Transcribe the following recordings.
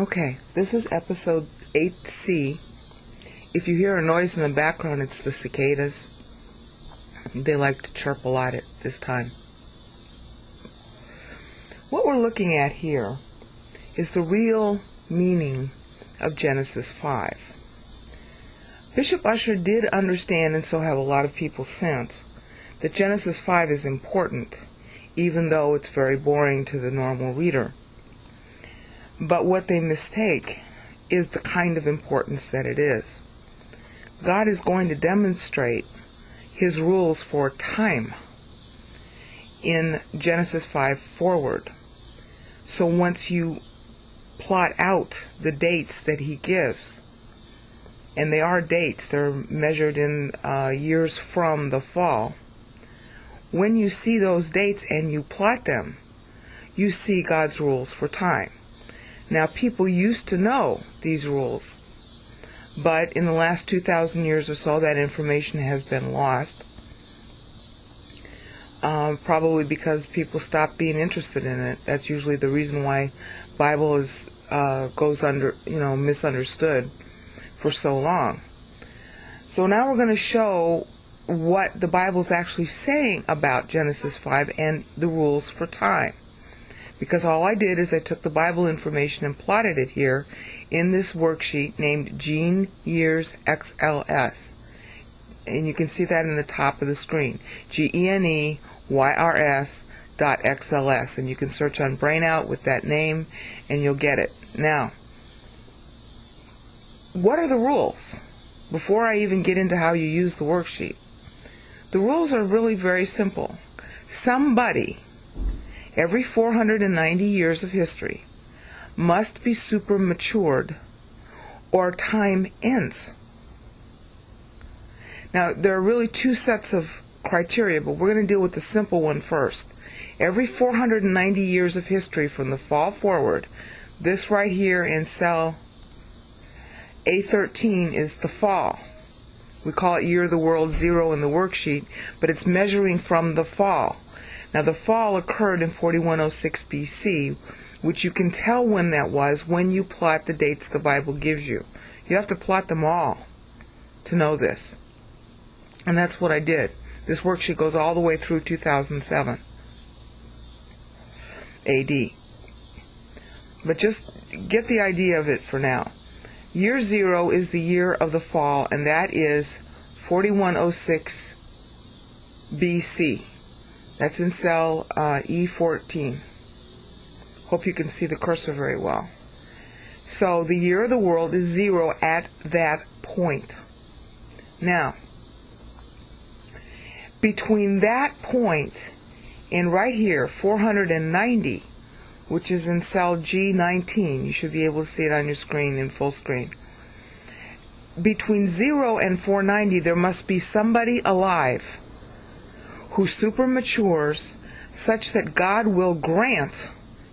Okay, this is episode 8C. If you hear a noise in the background, it's the cicadas. They like to chirp a lot at this time. What we're looking at here is the real meaning of Genesis 5. Bishop Ussher did understand, and so have a lot of people since, that Genesis 5 is important, even though it's very boring to the normal reader. But what they mistake is the kind of importance that it is. God is going to demonstrate his rules for time in Genesis 5 forward. So once you plot out the dates that he gives, and they are dates, they're measured in uh, years from the fall. When you see those dates and you plot them, you see God's rules for time. Now, people used to know these rules, but in the last 2,000 years or so, that information has been lost. Um, probably because people stopped being interested in it. That's usually the reason why Bible is uh, goes under, you know, misunderstood for so long. So now we're going to show what the Bible is actually saying about Genesis 5 and the rules for time because all I did is I took the Bible information and plotted it here in this worksheet named Gene Years XLS. And you can see that in the top of the screen. G-E-N-E-Y-R-S dot XLS. And you can search on Brainout with that name and you'll get it. Now, what are the rules? Before I even get into how you use the worksheet. The rules are really very simple. Somebody every 490 years of history must be super matured or time ends. Now, there are really two sets of criteria, but we're going to deal with the simple one first. Every 490 years of history from the fall forward, this right here in cell A13 is the fall. We call it year of the world zero in the worksheet, but it's measuring from the fall. Now, the fall occurred in 4106 BC, which you can tell when that was when you plot the dates the Bible gives you. You have to plot them all to know this. And that's what I did. This worksheet goes all the way through 2007 AD. But just get the idea of it for now. Year zero is the year of the fall, and that is 4106 BC. That's in cell uh, E14. Hope you can see the cursor very well. So the year of the world is zero at that point. Now, between that point and right here, 490, which is in cell G19, you should be able to see it on your screen in full screen. Between 0 and 490, there must be somebody alive who supermatures such that God will grant,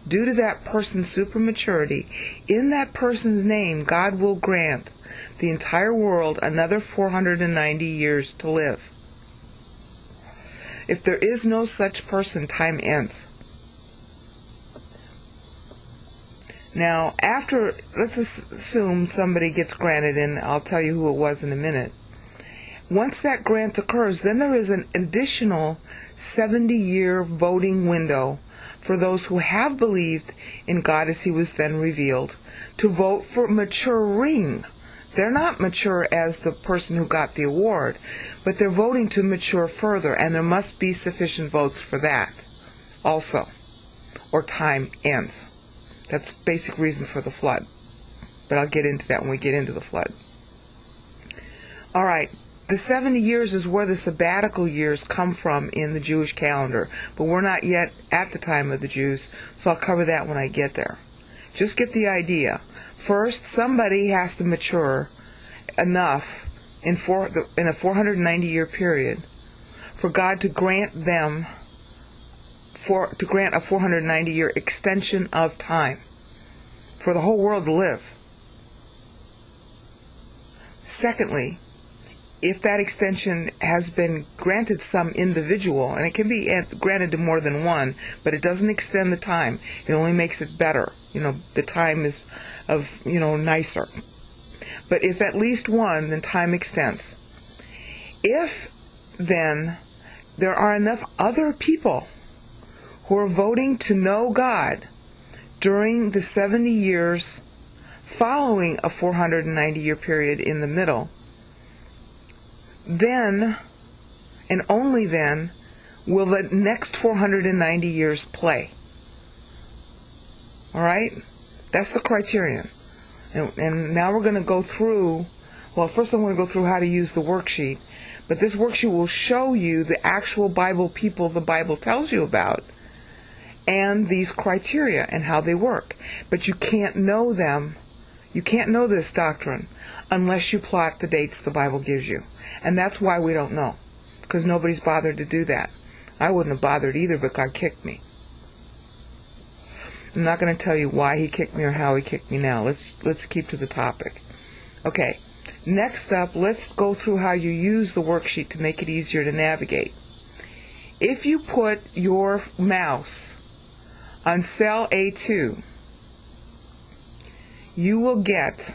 due to that person's supermaturity, in that person's name, God will grant the entire world another 490 years to live. If there is no such person, time ends. Now, after, let's assume somebody gets granted, and I'll tell you who it was in a minute. Once that grant occurs, then there is an additional 70 year voting window for those who have believed in God as He was then revealed to vote for maturing. They're not mature as the person who got the award, but they're voting to mature further, and there must be sufficient votes for that also, or time ends. That's basic reason for the flood. But I'll get into that when we get into the flood. All right, the 70 years is where the sabbatical years come from in the Jewish calendar, but we're not yet at the time of the Jews, so I'll cover that when I get there. Just get the idea. First, somebody has to mature enough in, four, in a 490 year period for God to grant them for, to grant a 490 year extension of time for the whole world to live. Secondly, if that extension has been granted some individual, and it can be granted to more than one, but it doesn't extend the time, it only makes it better. you know, the time is of, you know, nicer. But if at least one, then time extends. If then there are enough other people who are voting to know God during the 70 years following a 490 year period in the middle, then and only then will the next 490 years play. All right? That's the criterion. And, and now we're going to go through, well, first I'm going to go through how to use the worksheet. But this worksheet will show you the actual Bible people the Bible tells you about and these criteria and how they work. But you can't know them. You can't know this doctrine unless you plot the dates the Bible gives you. And that's why we don't know. Because nobody's bothered to do that. I wouldn't have bothered either, but God kicked me. I'm not going to tell you why he kicked me or how he kicked me now. Let's let's keep to the topic. Okay. Next up, let's go through how you use the worksheet to make it easier to navigate. If you put your mouse on cell A2, you will get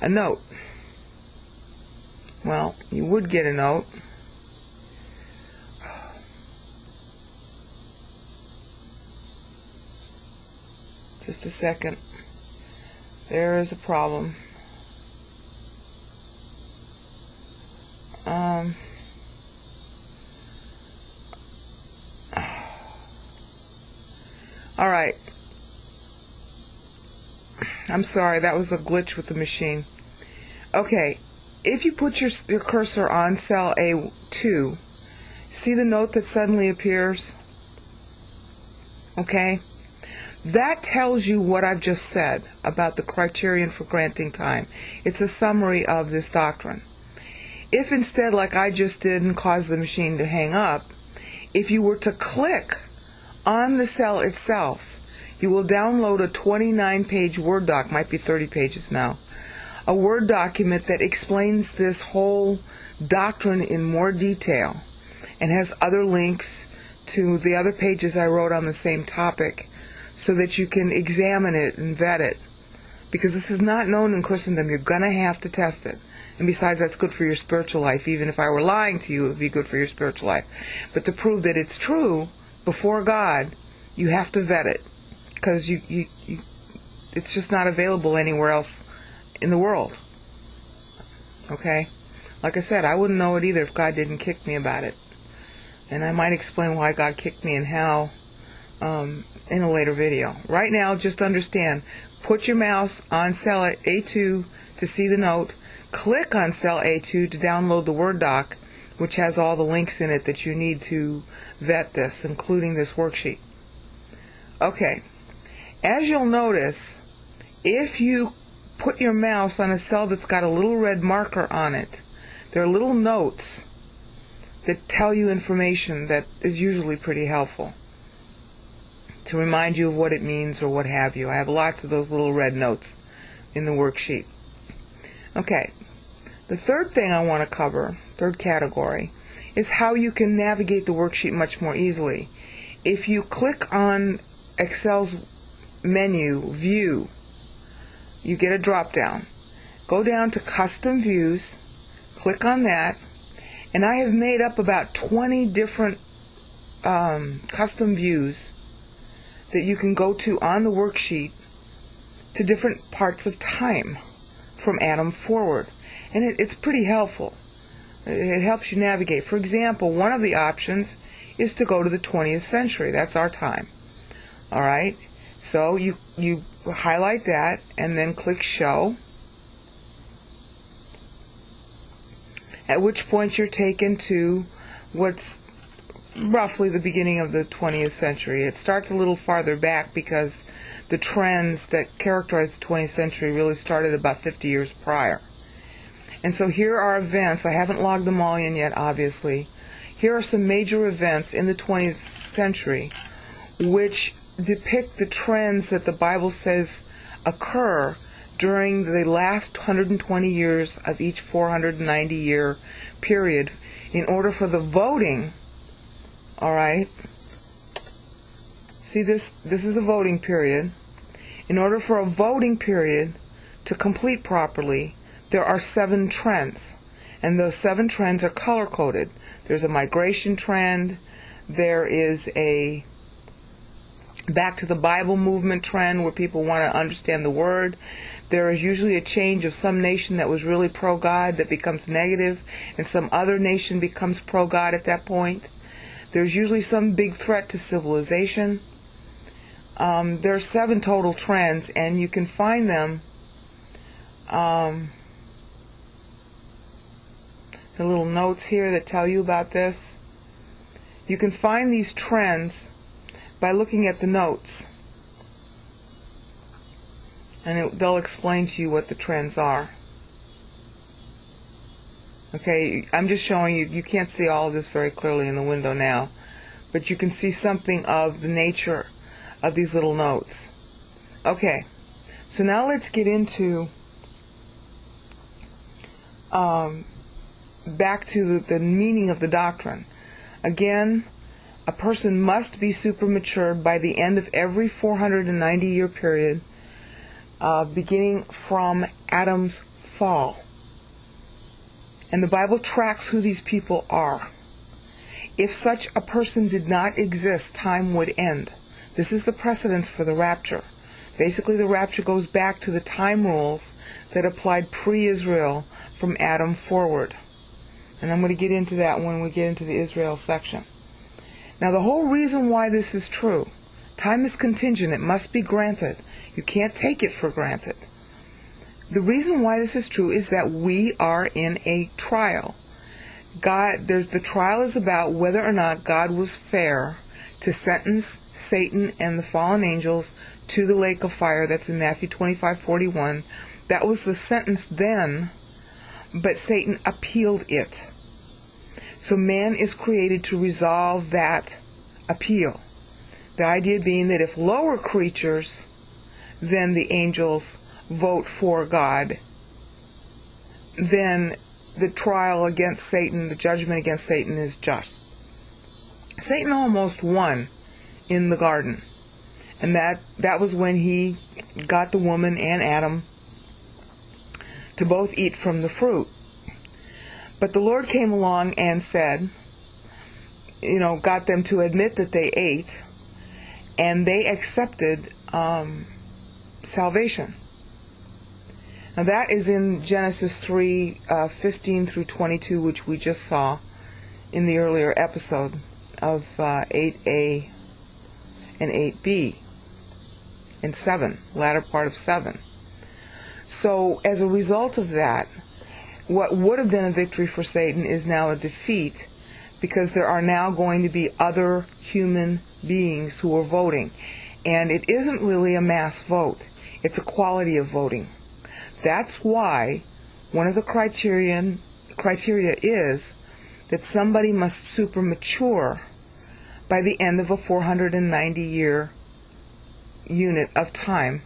a note. Well, you would get a note. Just a second. There is a problem. Um, all right. I'm sorry, that was a glitch with the machine. Okay, if you put your, your cursor on cell A2, see the note that suddenly appears? Okay? That tells you what I've just said about the criterion for granting time. It's a summary of this doctrine. If instead, like I just did and caused the machine to hang up, if you were to click on the cell itself, you will download a 29 page Word doc, might be 30 pages now, a Word document that explains this whole doctrine in more detail and has other links to the other pages I wrote on the same topic so that you can examine it and vet it. Because this is not known in Christendom. You're going to have to test it. And besides, that's good for your spiritual life. Even if I were lying to you, it would be good for your spiritual life. But to prove that it's true before God, you have to vet it. Because you, you, you, it's just not available anywhere else in the world. Okay? Like I said, I wouldn't know it either if God didn't kick me about it. And I might explain why God kicked me and how um, in a later video. Right now, just understand, put your mouse on cell A2 to see the note, click on cell A2 to download the Word doc, which has all the links in it that you need to vet this, including this worksheet. Okay, as you'll notice, if you put your mouse on a cell that's got a little red marker on it, there are little notes that tell you information that is usually pretty helpful to remind you of what it means or what have you. I have lots of those little red notes in the worksheet. Okay, the third thing I want to cover, third category, is how you can navigate the worksheet much more easily. If you click on Excel's menu, View, you get a drop down. Go down to Custom Views, click on that, and I have made up about 20 different um, custom views that you can go to on the worksheet to different parts of time from Adam forward. And it, it's pretty helpful. It helps you navigate. For example, one of the options is to go to the 20th century. That's our time. All right? So you, you highlight that and then click Show. At which point you're taken to what's roughly the beginning of the 20th century. It starts a little farther back because the trends that characterize the 20th century really started about 50 years prior. And so here are events. I haven't logged them all in yet, obviously. Here are some major events in the 20th century which depict the trends that the Bible says occur during the last 120 years of each 490 year period in order for the voting all right. See this, this is a voting period. In order for a voting period to complete properly, there are seven trends, and those seven trends are color coded. There's a migration trend, there is a back to the Bible movement trend where people want to understand the word. There is usually a change of some nation that was really pro God that becomes negative, and some other nation becomes pro God at that point. There's usually some big threat to civilization. Um, there are seven total trends, and you can find them. Um, the little notes here that tell you about this. You can find these trends by looking at the notes. And it, they'll explain to you what the trends are. Okay, I'm just showing you, you can't see all of this very clearly in the window now, but you can see something of the nature of these little notes. Okay, so now let's get into um, back to the, the meaning of the doctrine. Again, a person must be super matured by the end of every 490 year period, uh, beginning from Adam's fall. And the Bible tracks who these people are. If such a person did not exist, time would end. This is the precedence for the rapture. Basically, the rapture goes back to the time rules that applied pre Israel from Adam forward. And I'm going to get into that when we get into the Israel section. Now, the whole reason why this is true time is contingent, it must be granted. You can't take it for granted. The reason why this is true is that we are in a trial. God, the trial is about whether or not God was fair to sentence Satan and the fallen angels to the lake of fire. That's in Matthew 25:41. That was the sentence then, but Satan appealed it. So man is created to resolve that appeal. The idea being that if lower creatures than the angels vote for God, then the trial against Satan, the judgment against Satan is just. Satan almost won in the garden. And that, that was when he got the woman and Adam to both eat from the fruit. But the Lord came along and said, you know, got them to admit that they ate, and they accepted um, salvation. Now that is in Genesis 3 uh, 15 through 22, which we just saw in the earlier episode of uh, 8a and 8b and 7, latter part of 7. So, as a result of that, what would have been a victory for Satan is now a defeat because there are now going to be other human beings who are voting. And it isn't really a mass vote, it's a quality of voting. That's why one of the criterion criteria is that somebody must super mature by the end of a 490 year unit of time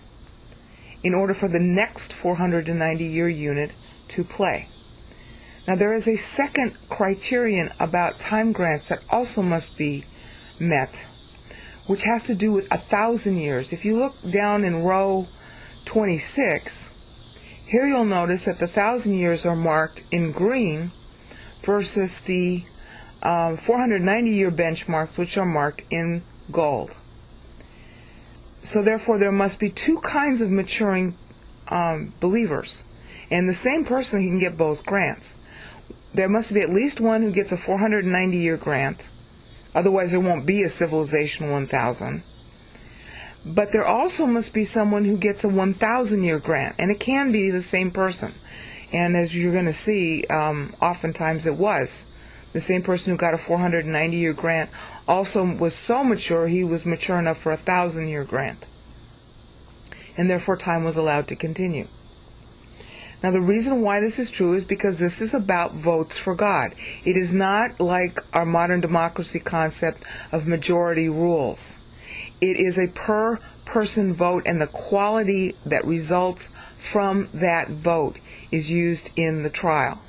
in order for the next 490 year unit to play. Now, there is a second criterion about time grants that also must be met, which has to do with a thousand years. If you look down in row 26, here you'll notice that the thousand years are marked in green versus the um, 490 year benchmarks, which are marked in gold. So, therefore, there must be two kinds of maturing um, believers. And the same person can get both grants. There must be at least one who gets a 490 year grant. Otherwise, there won't be a Civilization 1000. But there also must be someone who gets a 1,000 year grant, and it can be the same person. And as you're going to see, um, oftentimes it was. The same person who got a 490 year grant also was so mature he was mature enough for a 1,000 year grant. And therefore, time was allowed to continue. Now, the reason why this is true is because this is about votes for God. It is not like our modern democracy concept of majority rules. It is a per person vote, and the quality that results from that vote is used in the trial.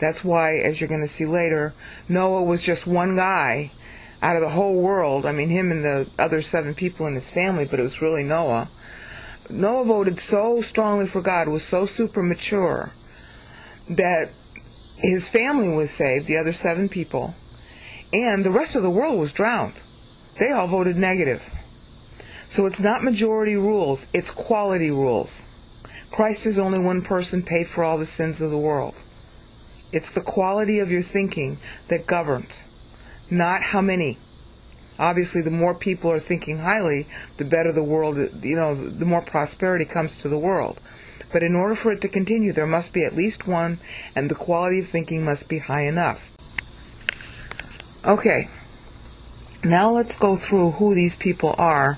That's why, as you're going to see later, Noah was just one guy out of the whole world. I mean, him and the other seven people in his family, but it was really Noah Noah voted so strongly for God, was so super mature, that his family was saved, the other seven people, and the rest of the world was drowned. They all voted negative. So it's not majority rules, it's quality rules. Christ is only one person paid for all the sins of the world. It's the quality of your thinking that governs, not how many. Obviously, the more people are thinking highly, the better the world, you know, the more prosperity comes to the world. But in order for it to continue, there must be at least one, and the quality of thinking must be high enough. Okay, now let's go through who these people are,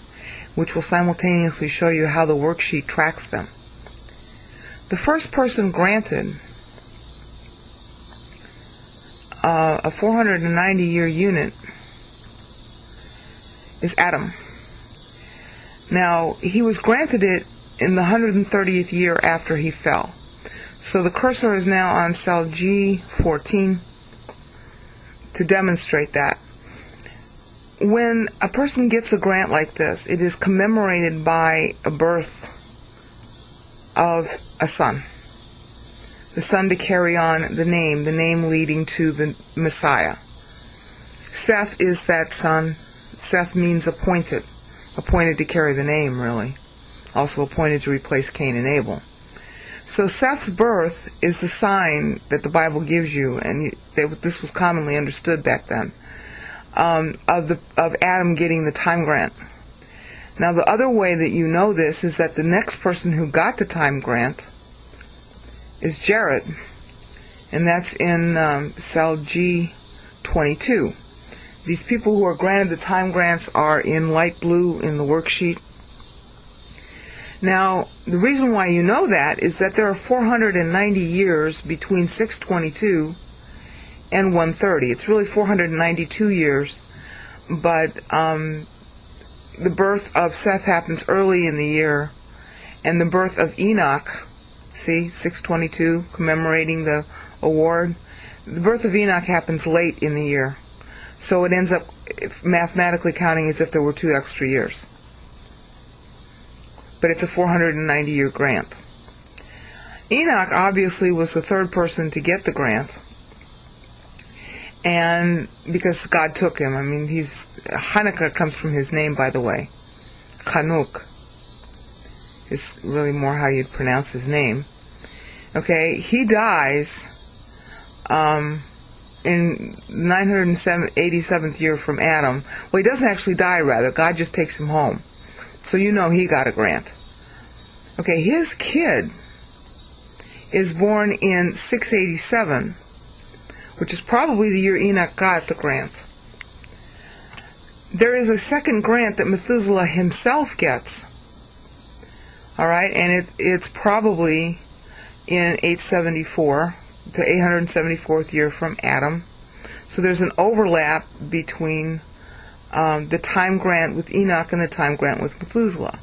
which will simultaneously show you how the worksheet tracks them. The first person granted uh, a 490 year unit is Adam. Now, he was granted it in the 130th year after he fell. So the cursor is now on cell G14 to demonstrate that. When a person gets a grant like this, it is commemorated by a birth of a son. The son to carry on the name, the name leading to the Messiah. Seth is that son. Seth means appointed, appointed to carry the name, really also appointed to replace Cain and Abel. So Seth's birth is the sign that the Bible gives you, and this was commonly understood back then, um, of the of Adam getting the time grant. Now the other way that you know this is that the next person who got the time grant is Jared, and that's in um, cell G22. These people who are granted the time grants are in light blue in the worksheet now, the reason why you know that is that there are 490 years between 622 and 130. It's really 492 years, but um, the birth of Seth happens early in the year, and the birth of Enoch, see, 622, commemorating the award, the birth of Enoch happens late in the year. So it ends up mathematically counting as if there were two extra years but it's a 490 year grant. Enoch obviously was the third person to get the grant. And because God took him, I mean, he's Hanukkah comes from his name, by the way. Chanuk is really more how you'd pronounce his name. Okay, he dies um, in 987th year from Adam. Well, he doesn't actually die, rather. God just takes him home. So you know he got a grant. Okay, his kid is born in 687, which is probably the year Enoch got the grant. There is a second grant that Methuselah himself gets. All right, and it, it's probably in 874, the 874th year from Adam. So there's an overlap between um, the time grant with Enoch and the time grant with Methuselah.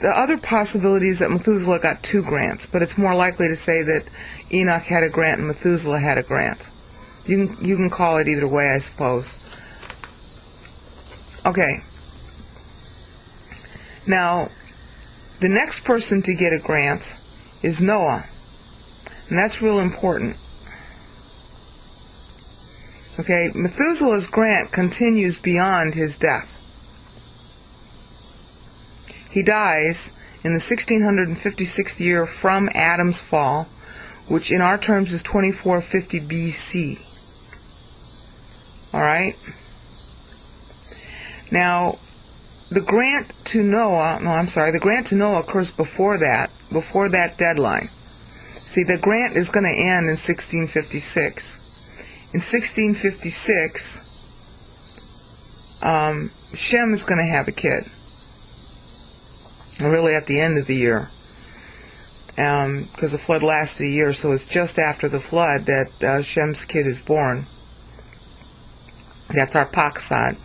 The other possibility is that Methuselah got two grants, but it's more likely to say that Enoch had a grant and Methuselah had a grant. You can, you can call it either way, I suppose. Okay. Now, the next person to get a grant is Noah. And that's real important. Okay, Methuselah's grant continues beyond his death. He dies in the 1656th year from Adam's fall, which in our terms is 2450 BC. All right? Now, the grant to Noah, no, I'm sorry, the grant to Noah occurs before that, before that deadline. See, the grant is going to end in 1656 in 1656, um, Shem is going to have a kid. Really, at the end of the year, because um, the flood lasted a year, so it's just after the flood that uh, Shem's kid is born. That's Arphaxad.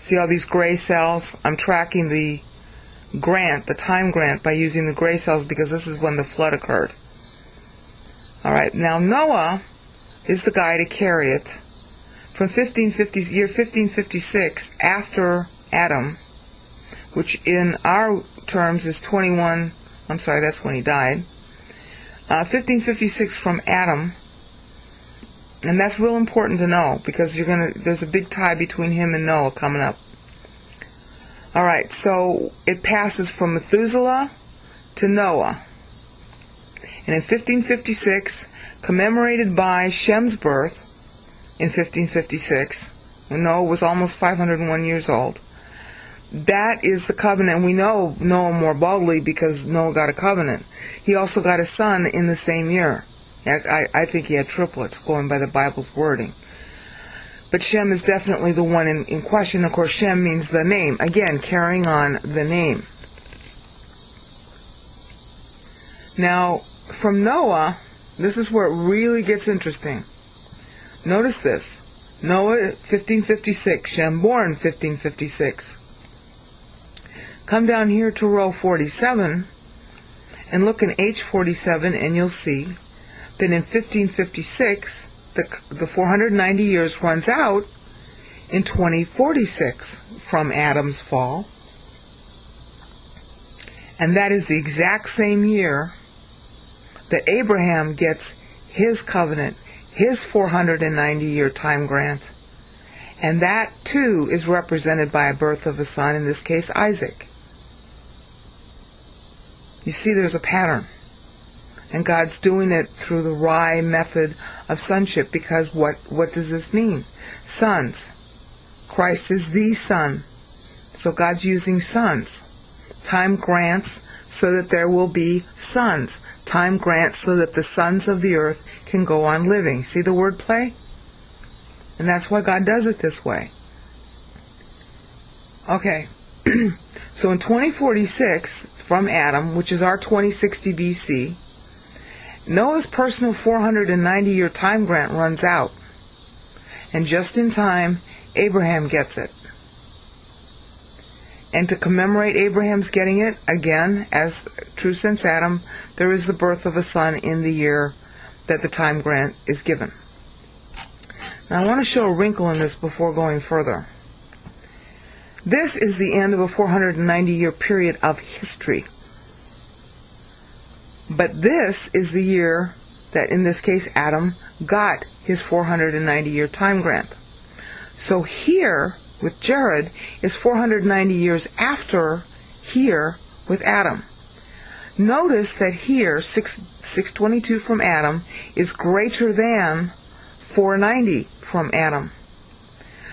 See all these gray cells? I'm tracking the grant, the time grant, by using the gray cells because this is when the flood occurred. All right, now Noah is the guy to carry it from 1550, year 1556 after Adam, which in our terms is 21. I'm sorry, that's when he died. Uh, 1556 from Adam, and that's real important to know because you're gonna. There's a big tie between him and Noah coming up. All right, so it passes from Methuselah to Noah. And in 1556, commemorated by Shem's birth in 1556, when Noah was almost 501 years old, that is the covenant. We know Noah more boldly because Noah got a covenant. He also got a son in the same year. I, I think he had triplets, going by the Bible's wording. But Shem is definitely the one in, in question. Of course, Shem means the name. Again, carrying on the name. Now, from Noah, this is where it really gets interesting. Notice this. Noah 1556, Shem born 1556. Come down here to row 47 and look in H47 and you'll see that in 1556 the, the 490 years runs out in 2046 from Adam's fall. And that is the exact same year that Abraham gets his covenant, his 490 year time grant. And that too is represented by a birth of a son, in this case Isaac. You see, there's a pattern. And God's doing it through the Rye method of sonship because what, what does this mean? Sons. Christ is the Son. So God's using sons. Time grants so that there will be sons. Time grants so that the sons of the earth can go on living. See the word play? And that's why God does it this way. Okay. so in 2046, from Adam, which is our 2060 BC, Noah's personal 490 year time grant runs out, and just in time, Abraham gets it. And to commemorate Abraham's getting it, again, as true since Adam, there is the birth of a son in the year that the time grant is given. Now, I want to show a wrinkle in this before going further. This is the end of a 490 year period of history. But this is the year that, in this case, Adam got his 490 year time grant. So here, with Jared, is 490 years after here with Adam. Notice that here, 6, 622 from Adam is greater than 490 from Adam.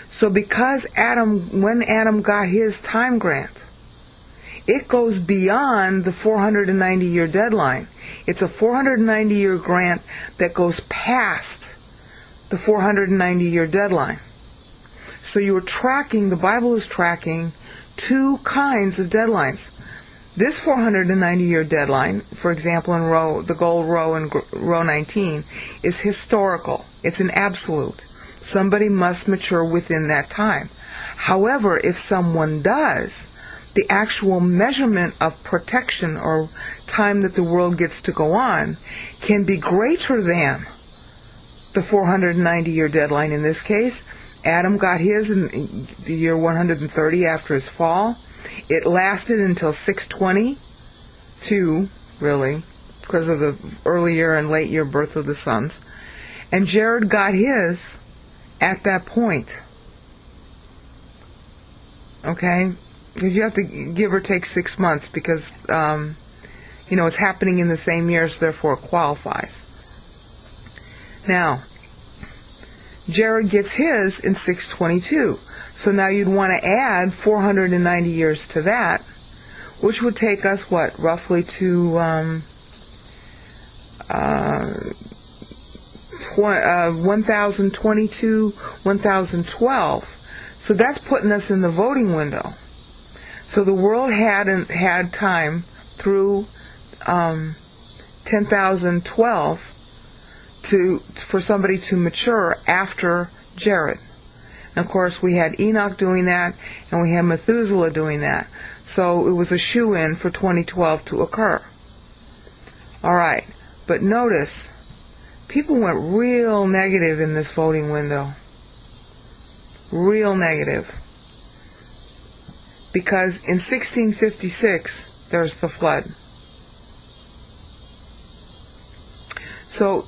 So because Adam, when Adam got his time grant, it goes beyond the 490 year deadline. It's a 490 year grant that goes past the 490 year deadline. So you are tracking, the Bible is tracking two kinds of deadlines. This 490 year deadline, for example, in row, the gold row in row 19, is historical. It's an absolute. Somebody must mature within that time. However, if someone does, the actual measurement of protection or time that the world gets to go on can be greater than the 490 year deadline in this case. Adam got his in the year 130 after his fall. It lasted until 622, really, because of the early year and late year birth of the sons. And Jared got his at that point. Okay? because you have to give or take six months because um, you know it's happening in the same year, so therefore it qualifies. Now, Jared gets his in 622, so now you'd want to add 490 years to that, which would take us what roughly to um, uh, uh, 1022, 1012. So that's putting us in the voting window. So the world hadn't had time through um, 10,012 to for somebody to mature after Jared. And of course, we had Enoch doing that, and we had Methuselah doing that. So it was a shoe in for 2012 to occur. All right, but notice people went real negative in this voting window. Real negative because in 1656 there's the flood. So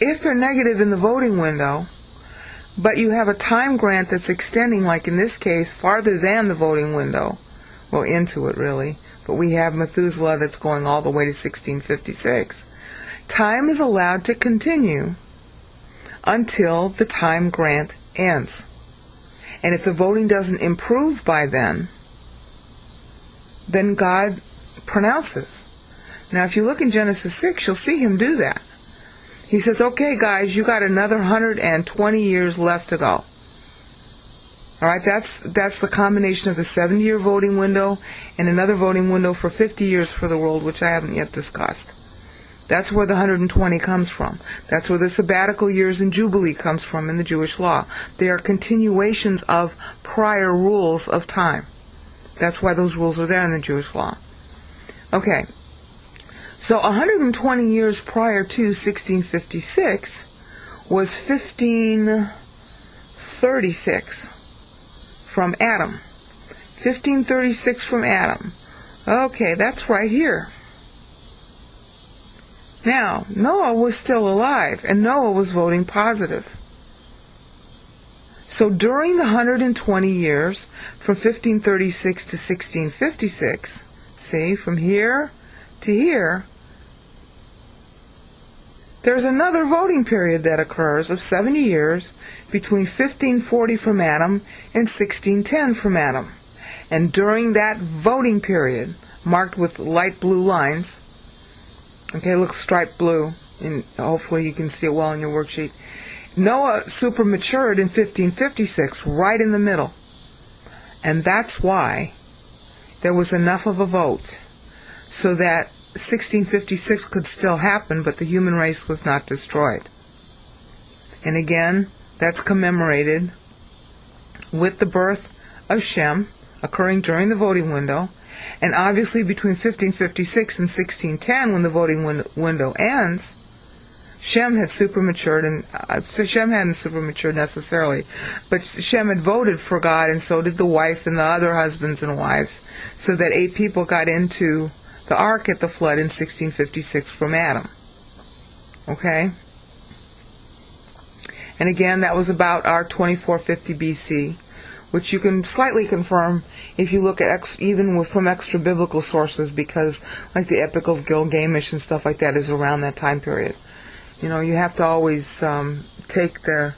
if they're negative in the voting window, but you have a time grant that's extending, like in this case, farther than the voting window, well, into it really, but we have Methuselah that's going all the way to 1656. Time is allowed to continue until the time grant ends. And if the voting doesn't improve by then, then God pronounces. Now, if you look in Genesis 6, you'll see him do that. He says, okay, guys, you got another 120 years left to go. All right, that's that's the combination of the 70-year voting window and another voting window for 50 years for the world, which I haven't yet discussed. That's where the 120 comes from. That's where the sabbatical years and jubilee comes from in the Jewish law. They are continuations of prior rules of time. That's why those rules are there in the Jewish law. Okay. So 120 years prior to 1656 was 1536 from Adam. 1536 from Adam. Okay, that's right here. Now, Noah was still alive, and Noah was voting positive. So during the 120 years, from 1536 to 1656, see, from here to here, there's another voting period that occurs of 70 years between 1540 from Adam and 1610 from Adam. And during that voting period, marked with light blue lines, okay, look striped blue, and hopefully you can see it well in your worksheet. Noah super matured in 1556, right in the middle. And that's why there was enough of a vote so that 1656 could still happen, but the human race was not destroyed. And again, that's commemorated with the birth of Shem occurring during the voting window, and obviously between 1556 and 1610, when the voting win- window ends, Shem had supermatured, and uh, so Shem hadn't supermatured necessarily, but Shem had voted for God, and so did the wife and the other husbands and wives, so that eight people got into the ark at the flood in 1656 from Adam. Okay? And again, that was about our 2450 BC, which you can slightly confirm if you look at ex- even with, from extra biblical sources, because like the Epic of Gilgamesh and stuff like that is around that time period. You know, you have to always um, take the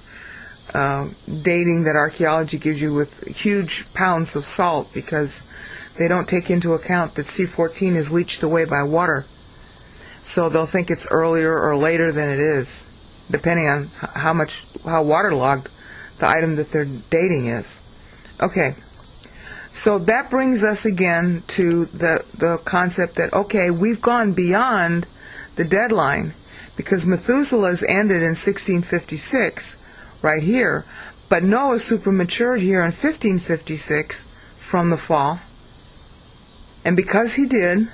uh, dating that archaeology gives you with huge pounds of salt because they don't take into account that C14 is leached away by water. So they'll think it's earlier or later than it is, depending on how much, how waterlogged the item that they're dating is. Okay. So that brings us again to the, the concept that, okay, we've gone beyond the deadline because Methuselah's ended in 1656, right here, but Noah super matured here in 1556 from the fall. And because he did,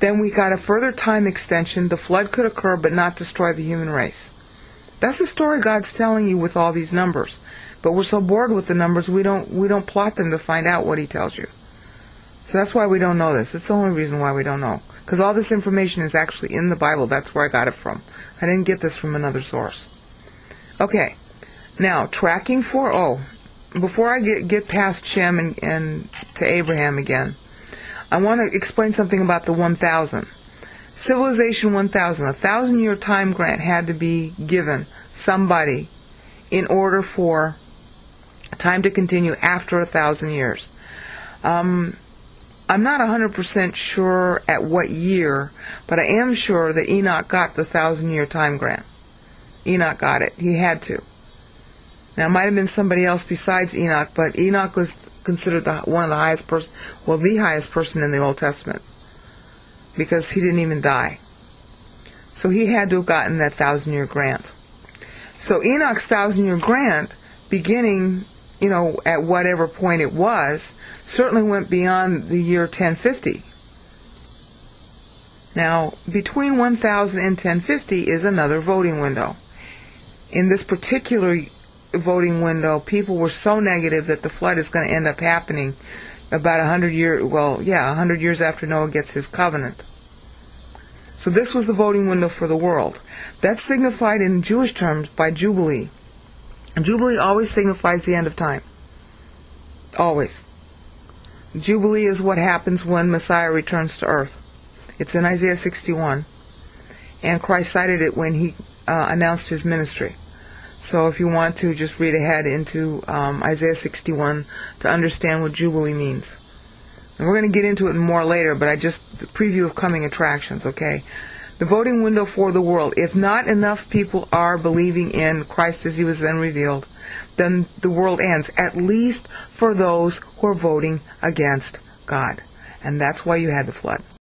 then we got a further time extension. The flood could occur but not destroy the human race. That's the story God's telling you with all these numbers. But we're so bored with the numbers we don't we don't plot them to find out what he tells you. So that's why we don't know this. It's the only reason why we don't know. Because all this information is actually in the Bible. That's where I got it from. I didn't get this from another source. Okay. Now, tracking 4.0. Before I get, get past Shem and, and to Abraham again, I want to explain something about the 1000. Civilization 1000, a thousand year time grant had to be given somebody in order for time to continue after a thousand years. Um, I'm not 100% sure at what year, but I am sure that Enoch got the thousand year time grant. Enoch got it. He had to. Now, it might have been somebody else besides Enoch, but Enoch was considered the, one of the highest person, well, the highest person in the Old Testament, because he didn't even die. So he had to have gotten that thousand year grant. So Enoch's thousand year grant, beginning, you know, at whatever point it was, certainly went beyond the year 1050. Now, between 1000 and 1050 is another voting window. In this particular voting window, people were so negative that the flood is going to end up happening about a hundred years, well, yeah, a hundred years after Noah gets his covenant. So this was the voting window for the world. That's signified in Jewish terms by Jubilee. Jubilee always signifies the end of time. Always. Jubilee is what happens when Messiah returns to earth. It's in Isaiah 61. And Christ cited it when he uh, announced his ministry. So if you want to, just read ahead into um, Isaiah 61 to understand what Jubilee means. And we're going to get into it more later, but I just, the preview of coming attractions, okay? The voting window for the world. If not enough people are believing in Christ as he was then revealed, then the world ends, at least for those who are voting against God. And that's why you had the flood.